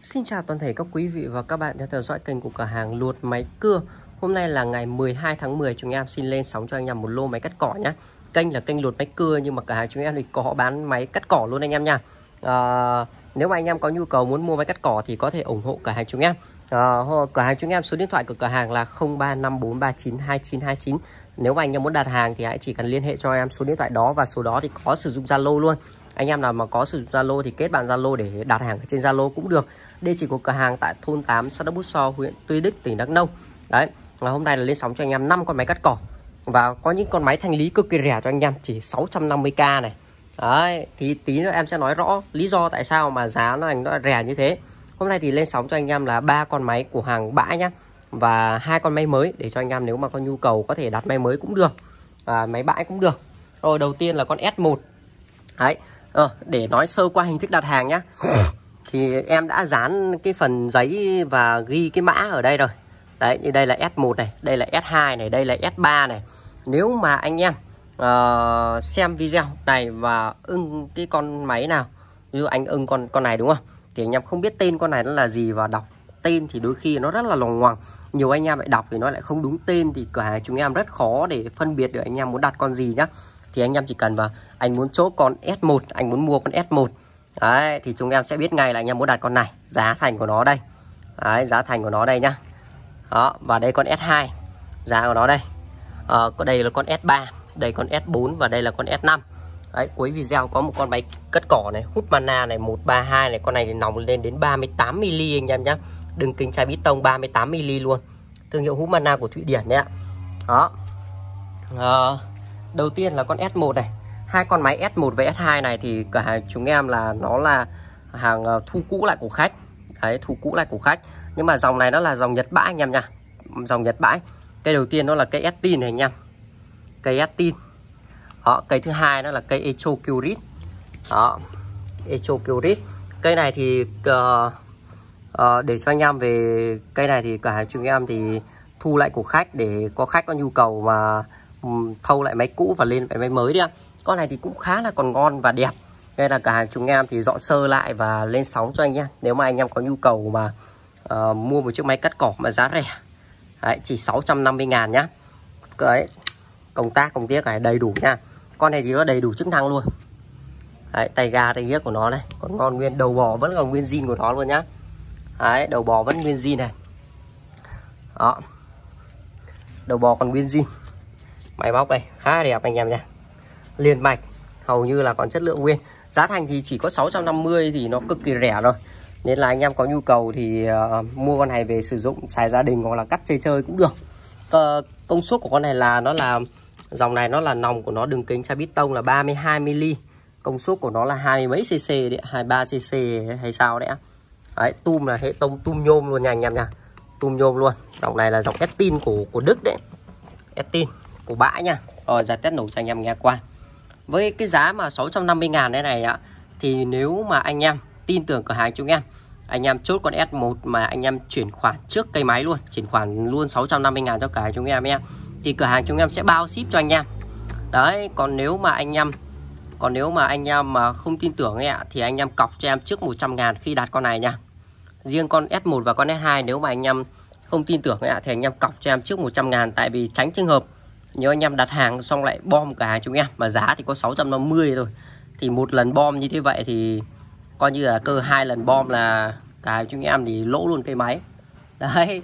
Xin chào toàn thể các quý vị và các bạn đang theo dõi kênh của cửa hàng luột máy cưa. Hôm nay là ngày 12 tháng 10 chúng em xin lên sóng cho anh em một lô máy cắt cỏ nhé Kênh là kênh luột máy cưa nhưng mà cửa hàng chúng em thì có bán máy cắt cỏ luôn anh em nha. À, Nếu mà anh em có nhu cầu muốn mua máy cắt cỏ thì có thể ủng hộ cửa hàng chúng em. À, Cửa hàng chúng em số điện thoại của cửa hàng là 0354392929 Nếu mà anh em muốn đặt hàng thì hãy chỉ cần liên hệ cho em số điện thoại đó và số đó thì có sử dụng Zalo luôn. Anh em nào mà có sử dụng Zalo thì kết bạn Zalo để đặt hàng ở trên Zalo cũng được địa chỉ của cửa hàng tại thôn 8 xã Đắk Bút So huyện Tuy Đức tỉnh Đắk Nông. Đấy và hôm nay là lên sóng cho anh em 5 con máy cắt cỏ. Và có những con máy thanh lý cực kỳ rẻ cho anh em chỉ 650k này. Đấy thì tí nữa em sẽ nói rõ lý do tại sao mà giá nó anh nó rẻ như thế. Hôm nay thì lên sóng cho anh em là ba con máy của hàng bãi nhá và hai con máy mới để cho anh em nếu mà có nhu cầu có thể đặt máy mới cũng được à, máy bãi cũng được. Rồi đầu tiên là con S1 đấy à, để nói sơ qua hình thức đặt hàng nhá thì em đã dán cái phần giấy và ghi cái mã ở đây rồi. Đấy như đây là S1 này đây là S2 này đây là S3 này. Nếu mà anh em uh, xem video này và ưng cái con máy nào như anh ưng con con này đúng không? Thì anh em không biết tên con này nó là gì và đọc tên thì đôi khi nó rất là lòng ngoằng. Nhiều anh em lại đọc thì nó lại không đúng tên thì cửa hàng chúng em rất khó để phân biệt được anh em muốn đặt con gì nhá. Thì anh em chỉ cần vào anh muốn chốt con S1 anh muốn mua con S1 đấy thì chúng em sẽ biết ngay là anh em muốn đặt con này giá thành của nó đây. Đấy giá thành của nó đây nhá. Đó và đây con S2 giá của nó đây. À, đây là con S3 đây con S4 và đây là con S5 đấy cuối video có một con máy cất cỏ này hút mana này 132 này con này thì nòng lên đến 38 mm anh em nhá. Đừng kính chai bít tông 38 mm luôn. Thương hiệu hút mana của Thụy Điển đấy ạ. Đó. À, đầu tiên là con S1 này hai con máy S1 và S2 này thì cả hàng chúng em là nó là hàng ờ, thu cũ lại của khách. Đấy thu cũ lại của khách. Nhưng mà dòng này nó là dòng Nhật bãi anh em nha. Dòng Nhật bãi. Cây đầu tiên nó là cây Estin này anh em. Cây Estin. Đó cây thứ hai nó là cây Echo Curit đó Echo Curit cây này thì uh, uh, để cho anh em về cây này thì cả hàng chúng em thì thu lại của khách để có khách có nhu cầu mà thâu lại máy cũ và lên lại máy mới đi ạ con này thì cũng khá là còn ngon và đẹp. Nên là cả hàng chúng em thì dọn sơ lại và lên sóng cho anh em nếu mà anh em có nhu cầu mà uh, mua một chiếc máy cắt cỏ mà giá rẻ Đấy, chỉ 650 ngàn nhá. Đấy, công tác công tiếc này đầy đủ nha. Con này thì nó đầy đủ chức năng luôn. Đấy, tay ga tay ghiếc của nó này còn ngon nguyên đầu bò vẫn còn nguyên zin của nó luôn nhá. Đấy, đầu bò vẫn nguyên zin này. Đó. Đầu bò còn nguyên zin. Máy móc này khá đẹp anh em nha liền mạch hầu như là còn chất lượng nguyên. Giá thành thì chỉ có 650 thì nó cực kỳ rẻ rồi. Nên là anh em có nhu cầu thì uh, mua con này về sử dụng xài gia đình hoặc là cắt chơi chơi cũng được. Uh, công suất của con này là nó là dòng này nó là nòng của nó đường kính chai bít tông là 32 mm công suất của nó là hai mấy cc đấy 23 cc hay sao đấy đấy tum là hệ tông tum nhôm luôn nha anh em nha. Tum nhôm luôn. Dòng này là dòng Estin của của Đức đấy. Estin của bãi nha. Rồi ra test nổ cho anh em nghe qua với cái giá mà 650 ngàn thế này ạ, thì nếu mà anh em tin tưởng cửa hàng chúng em, anh em chốt con S1 mà anh em chuyển khoản trước cây máy luôn, chuyển khoản luôn 650 ngàn cho cửa hàng chúng em nhé, thì cửa hàng chúng em sẽ bao ship cho anh em. Đấy, còn nếu mà anh em, còn nếu mà anh em mà không tin tưởng ấy ạ, thì anh em cọc cho em trước 100 ngàn khi đặt con này nha. Riêng con S1 và con S2 nếu mà anh em không tin tưởng ấy ạ, thì anh em cọc cho em trước 100 ngàn, tại vì tránh trường hợp nếu anh em đặt hàng xong lại bom cả hàng chúng em. Mà giá thì có 650 thôi. Thì một lần bom như thế vậy thì coi như là cơ hai lần bom là cả chúng em thì lỗ luôn cây máy. Đấy.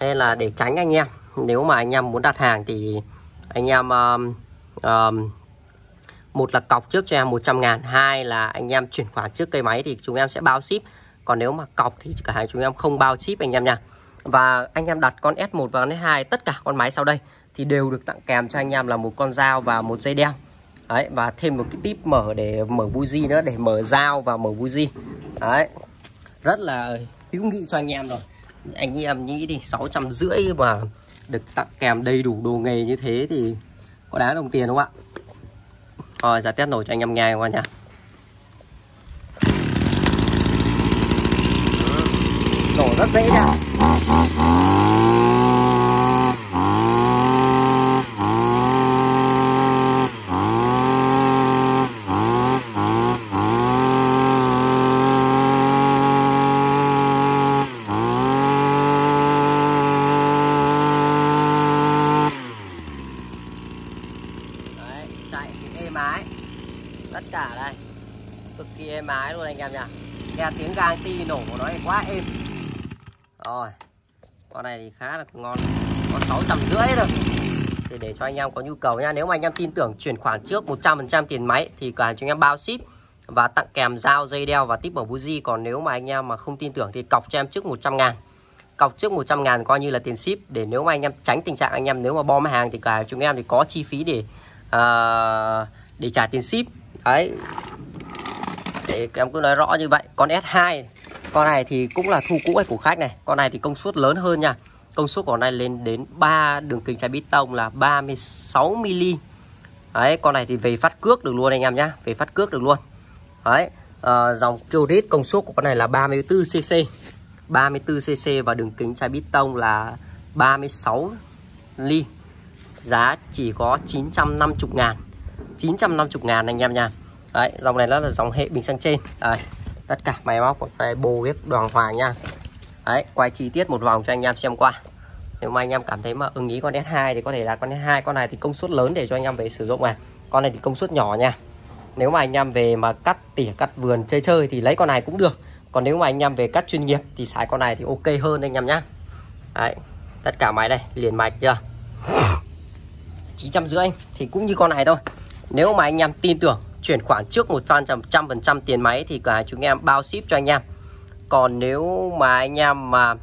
Hay là để tránh anh em nếu mà anh em muốn đặt hàng thì anh em um, um, một là cọc trước cho em 100 ngàn hai là anh em chuyển khoản trước cây máy thì chúng em sẽ bao ship. Còn nếu mà cọc thì cả hàng chúng em không bao ship anh em nha. Và anh em đặt con S1 và con S2 tất cả con máy sau đây thì đều được tặng kèm cho anh em là một con dao và một dây đeo. Đấy, và thêm một cái tip mở để mở buji nữa, để mở dao và mở buji đấy, rất là hữu nghị cho anh em rồi. Anh em nghĩ đi, sáu trăm rưỡi mà được tặng kèm đầy đủ đồ nghề như thế thì có đáng đồng tiền đúng không ạ? Rồi, giả test nổi cho anh em nghe qua nha nổ rất dễ nha mái luôn anh em nha nghe tiếng gang ti nổ của nó thì quá êm. Rồi con này thì khá là ngon. Có sáu trăm rưỡi rồi thì để cho anh em có nhu cầu nha nếu mà anh em tin tưởng chuyển khoản trước 100% tiền máy thì cả chúng em bao ship và tặng kèm dao dây đeo và tip ở buji còn nếu mà anh em mà không tin tưởng thì cọc cho em trước 100 ngàn. Cọc trước 100 ngàn coi như là tiền ship. Để nếu mà anh em tránh tình trạng anh em nếu mà bom hàng thì cả chúng em thì có chi phí để uh, để trả tiền ship. Đấy để em cứ nói rõ như vậy. Con S2 con này thì cũng là thu cũ của khách này. Con này thì công suất lớn hơn nha. Công suất của này lên đến 3 đường kính chai bít tông là 36 mm đấy con này thì về phát cước được luôn anh em nhá. Về phát cước được luôn. Đấy à, dòng Kyodit công suất của con này là 34 cc 34 cc và đường kính chai bít tông là 36 ly giá chỉ có 950 ngàn. 950 ngàn anh em nha đấy, dòng này nó là dòng hệ bình xăng trên. Đấy tất cả máy móc của cái bô viết đoàn hoàng nha. Đấy, quay chi tiết một vòng cho anh em xem qua. Nếu mà anh em cảm thấy mà ưng ý con S2 thì có thể là con S2 con này thì công suất lớn để cho anh em về sử dụng này con này thì công suất nhỏ nha. Nếu mà anh em về mà cắt tỉa, cắt vườn, chơi chơi thì lấy con này cũng được. Còn nếu mà anh em về cắt chuyên nghiệp thì xài con này thì ok hơn anh em nhá. Đấy, tất cả máy đây, liền mạch chưa? Chín trăm rưỡi thì cũng như con này thôi. Nếu mà anh em tin tưởng chuyển khoản trước một trăm phần trăm tiền máy thì cả chúng em bao ship cho anh em. Còn nếu mà anh em mà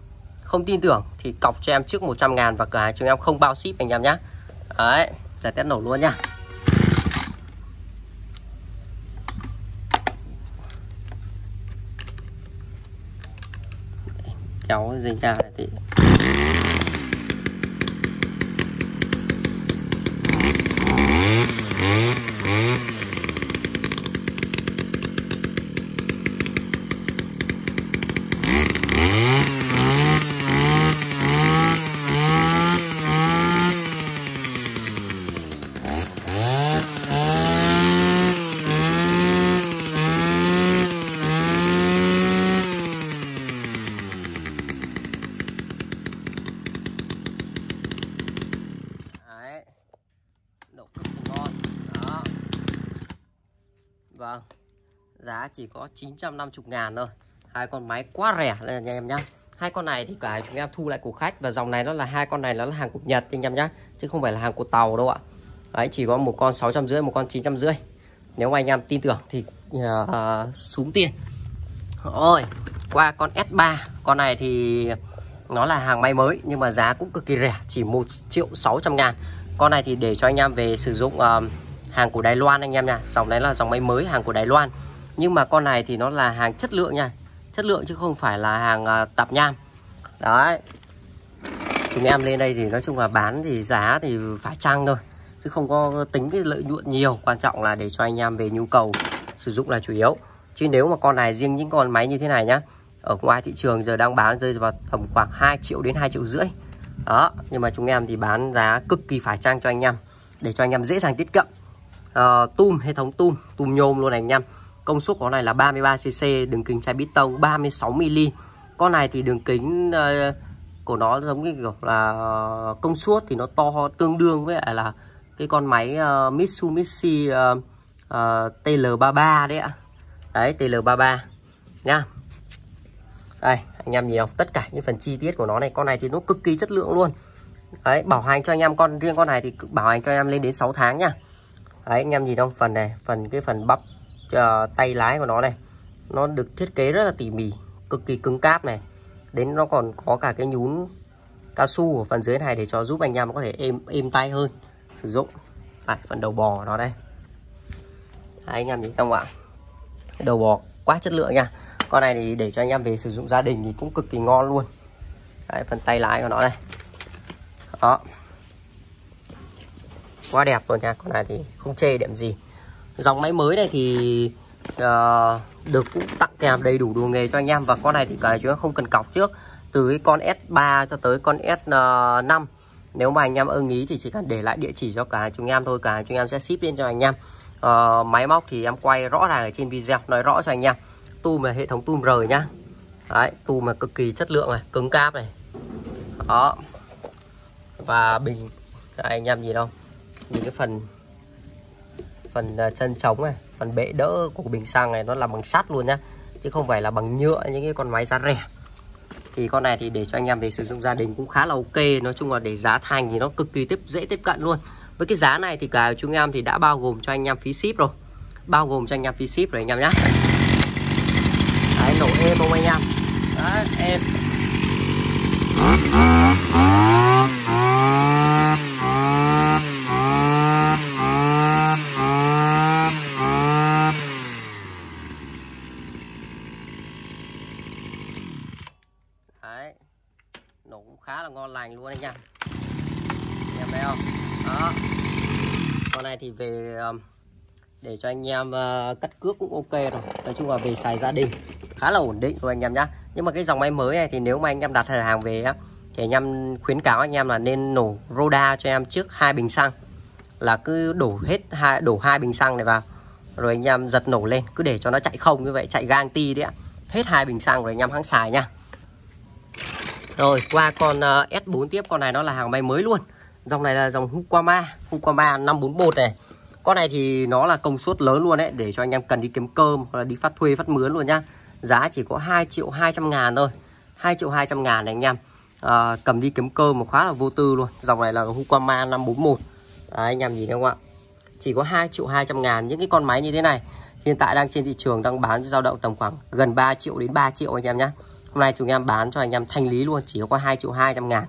không tin tưởng thì cọc cho em trước 100 ngàn và cửa hàng chúng em không bao ship anh em nhé đấy giải test nổ luôn nha kéo dây ra thì Vâng. Giá chỉ có 950 ngàn thôi. Hai con máy quá rẻ nên anh em nhá. Hai con này thì cả chúng em thu lại của khách và dòng này nó là hai con này nó là hàng của Nhật anh em nhá chứ không phải là hàng của tàu đâu ạ. Đấy chỉ có một con 650 một con 950 nếu mà anh em tin tưởng thì uh, xuống tiền. Ôi qua con S3 con này thì nó là hàng máy mới nhưng mà giá cũng cực kỳ rẻ chỉ 1 triệu 600 ngàn. Con này thì để cho anh em về sử dụng uh, hàng của Đài Loan anh em nha. Dòng đấy là dòng máy mới, hàng của Đài Loan. Nhưng mà con này thì nó là hàng chất lượng nha. Chất lượng chứ không phải là hàng à, tạp nham. Đấy. Chúng em lên đây thì nói chung là bán thì giá thì phải chăng thôi, chứ không có tính cái lợi nhuận nhiều. Quan trọng là để cho anh em về nhu cầu sử dụng là chủ yếu. Chứ nếu mà con này riêng những con máy như thế này nhá, ở ngoài thị trường giờ đang bán rơi vào tầm khoảng 2 triệu đến 2 triệu rưỡi. Đó, nhưng mà chúng em thì bán giá cực kỳ phải chăng cho anh em, để cho anh em dễ dàng tiết kiệm uh, tum hệ thống tum tum nhôm luôn anh em công suất của này là 33cc đường kính chai bít tông 36mm con này thì đường kính uh, của nó giống như kiểu là uh, công suất thì nó to tương đương với lại là cái con máy uh, Mitsubishi uh, uh, TL33 đấy ạ. Đấy TL33 nha đây anh em nhìn không? Tất cả những phần chi tiết của nó này con này thì nó cực kỳ chất lượng luôn. Đấy bảo hành cho anh em con riêng con này thì bảo hành cho em lên đến 6 tháng nha đấy anh em nhìn trong phần này phần cái phần bắp uh, tay lái của nó này nó được thiết kế rất là tỉ mỉ cực kỳ cứng cáp này. Đến nó còn có cả cái nhún cao su ở phần dưới này để cho giúp anh em có thể êm êm tay hơn sử dụng. À, phần đầu bò nó đây. Đấy, anh em nhìn không ạ? Đầu bò quá chất lượng nha. Con này thì để cho anh em về sử dụng gia đình thì cũng cực kỳ ngon luôn. Đấy, phần tay lái của nó đây. Đó quá đẹp luôn nha. Con này thì không chê điểm gì. Dòng máy mới này thì uh, được cũng tặng kèm đầy đủ đồ nghề cho anh em. Và con này thì cả chúng ta không cần cọc trước. Từ cái con S3 cho tới con S5 nếu mà anh em ưng ý thì chỉ cần để lại địa chỉ cho cả chúng em thôi. Cả chúng em sẽ ship lên cho anh em. Uh, máy móc thì em quay rõ ràng ở trên video nói rõ cho anh em. Tum là hệ thống tum rời nhá. Đấy tum là cực kỳ chất lượng này cứng cáp này. Đó. Và bình. Anh em nhìn không? Những cái phần phần à, chân trống này, phần bệ đỡ của bình xăng này nó làm bằng sắt luôn nhá. Chứ không phải là bằng nhựa, những cái con máy giá rẻ. Thì con này thì để cho anh em về sử dụng gia đình cũng khá là ok. Nói chung là để giá thành thì nó cực kỳ tiếp, dễ tiếp cận luôn. Với cái giá này thì cả chúng em thì đã bao gồm cho anh em phí ship rồi. Bao gồm cho anh em phí ship rồi anh em nhé đấy, nổ êm không anh em? Đấy, êm đấy nổ cũng khá là ngon lành luôn anh em anh em thấy không đó con này thì về Um, để cho anh em ờ, cắt cước cũng ok rồi. Nói chung là về xài gia đình khá là ổn định rồi anh em nhá. Nhưng mà cái dòng máy mới này thì nếu mà anh em đặt hàng về thì anh em khuyến cáo anh em là nên nổ Roda cho em trước hai bình xăng. Là cứ đổ hết hai đổ hai bình xăng này vào rồi anh em giật nổ lên. Cứ để cho nó chạy không như vậy chạy gang ti đấy ạ. Hết hai bình xăng rồi anh em hãng xài nha rồi qua con ờ, uh, S4 tiếp. Con này nó là hàng máy mới luôn. Dòng này là dòng Hukama Hukama 541 này con này thì nó là công suất lớn luôn đấy để cho anh em cần đi kiếm cơm hoặc là đi phát thuê phát mướn luôn nhá. Giá chỉ có 2 triệu 200 ngàn thôi. 2 triệu 200 ngàn này anh em. À, cầm đi kiếm cơm mà khá là vô tư luôn. Dòng này là Hukama 541 đấy, anh em nhìn thấy không ạ? Chỉ có 2 triệu 200 ngàn. Những cái con máy như thế này hiện tại đang trên thị trường đang bán dao động tầm khoảng gần 3 triệu đến 3 triệu anh em nhé hôm nay chúng em bán cho anh em thanh lý luôn chỉ có 2 triệu 200 ngàn.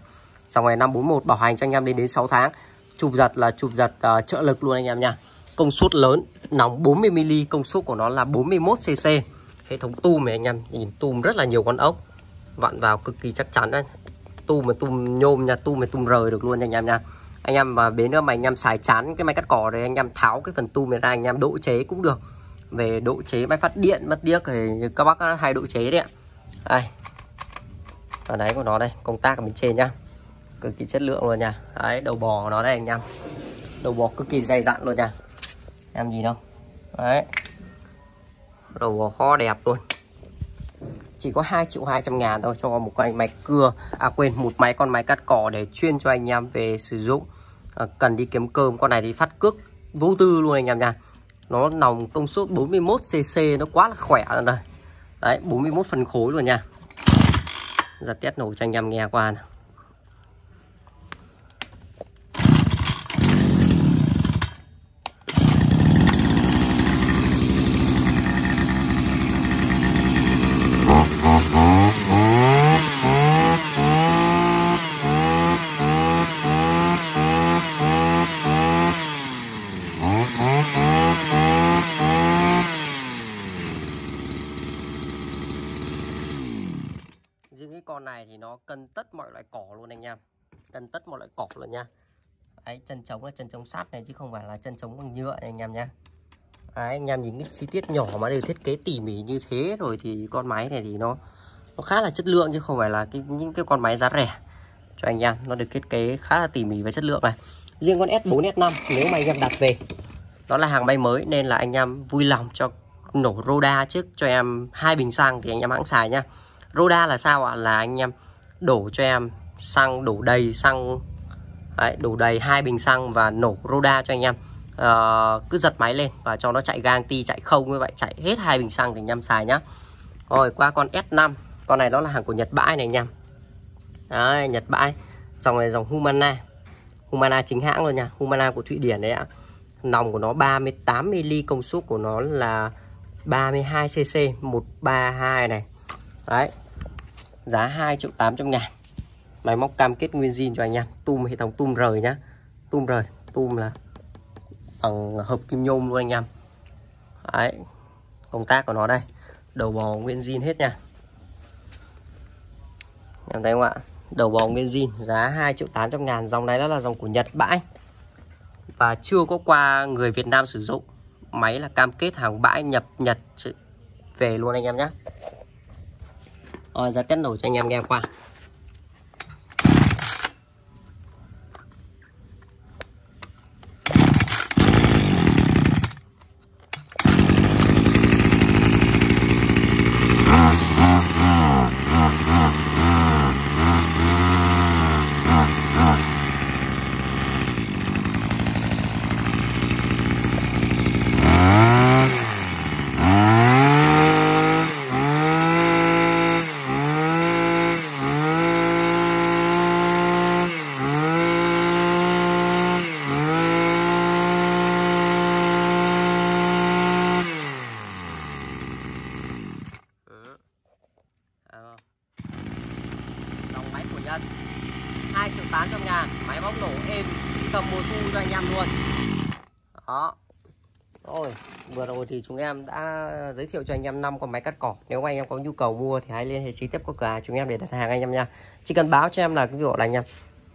Dòng này 541 bảo hành cho anh em đến đến 6 tháng chụp giật là chụp giật uh, trợ lực luôn anh em nha. Công suất lớn nóng 40mm công suất của nó là 41cc hệ thống tum này anh em nhìn tum rất là nhiều con ốc. Vặn vào cực kỳ chắc chắn đấy. Tum mà tum nhôm nha tum mà tum rời được luôn anh em nha. Anh em và bến nữa mà anh em xài chán cái máy cắt cỏ rồi anh em tháo cái phần tum này ra anh em độ chế cũng được. Về độ chế máy phát điện mất điếc thì các bác hay độ chế đấy ạ. Đây. Ở đấy của nó đây công tác ở bên trên nhá cực kỳ chất lượng luôn nha. Đấy đầu bò của nó đây anh em. Đầu bò cực kỳ dày dặn luôn nha. Em gì đâu đấy. Đầu bò kho đẹp luôn. Chỉ có 2 triệu 200 ngàn thôi cho một con máy cưa. À quên một máy con máy cắt cỏ để chuyên cho anh em về sử dụng. À, cần đi kiếm cơm con này thì phát cước vô tư luôn anh em nha. Nó nòng công suất 41 cc nó quá là khỏe rồi đây đấy 41 phân khối luôn nha. Giật test nổ cho anh em nghe qua nào riêng cái con này thì nó cân tất mọi loại cỏ luôn anh em cân tất mọi loại cỏ luôn nha. Ấy chân trống là chân trống sắt này chứ không phải là chân trống bằng nhựa này anh em nhé Đấy, anh em nhìn cái chi tiết nhỏ mà đều thiết kế tỉ mỉ như thế rồi thì con máy này thì nó nó khá là chất lượng chứ không phải là cái những cái con máy giá rẻ. Cho anh em nó được thiết kế khá là tỉ mỉ và chất lượng này. Riêng con S4 S5 nếu mà anh em đặt về nó là hàng bay mới nên là anh em vui lòng cho nổ Roda trước cho em hai bình xăng thì anh em hãng xài nha Roda là sao ạ? Là anh em đổ cho em xăng đổ đầy xăng. Đấy, đổ đầy hai bình xăng và nổ Roda cho anh em. Uh, cứ giật máy lên và cho nó chạy gang ti chạy không như vậy chạy hết hai bình xăng thì anh em xài nhá. Rồi qua con S5 con này nó là hàng của Nhật bãi này anh em. Đấy, Nhật bãi. Dòng này dòng Humana. Humana chính hãng luôn nha. Humana của Thụy Điển đấy ạ. Nòng của nó 38ml, công suất của nó là 32cc 132 này. Đấy giá 2 triệu 800 ngàn. Máy móc cam kết nguyên zin cho anh em. Tum hệ thống tum rời nhá. Tum rời tum là bằng hợp kim nhôm luôn anh em. Đấy, công tác của nó đây. Đầu bò nguyên zin hết nha. Em thấy không ạ? Đầu bò nguyên zin, giá 2 triệu 800 ngàn. Dòng này đó là dòng của Nhật bãi. Và chưa có qua người Việt Nam sử dụng. Máy là cam kết hàng bãi nhập Nhật về luôn anh em nhé rồi ra test nổ cho anh em nghe qua. Máy bóc nổ êm cầm mùa thu cho anh em luôn. Đó. Rồi, vừa rồi thì chúng em đã giới thiệu cho anh em năm con máy cắt cỏ. Nếu anh em có nhu cầu mua thì hãy liên hệ trực tiếp qua cửa hàng chúng em để đặt hàng anh em nha. Chỉ cần báo cho em là cái vụ là anh em,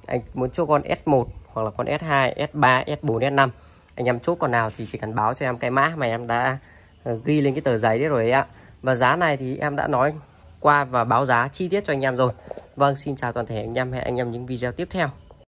anh muốn cho con S1 hoặc là con S2 S3 S4 S5 anh em chốt con nào thì chỉ cần báo cho em cái mã mà em đã ờ, ghi lên cái tờ giấy đấy rồi ạ. Và giá này thì em đã nói qua và báo giá chi tiết cho anh em rồi. Vâng xin chào toàn thể anh em, hẹn anh em những video tiếp theo.